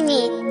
你。